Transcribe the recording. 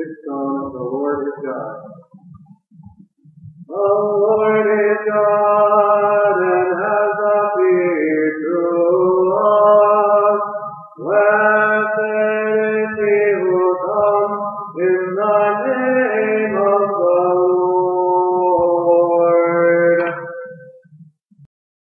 This song, The Lord is God. The Lord is God and has appeared to us. Blessed is he who comes in the name